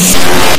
Yes!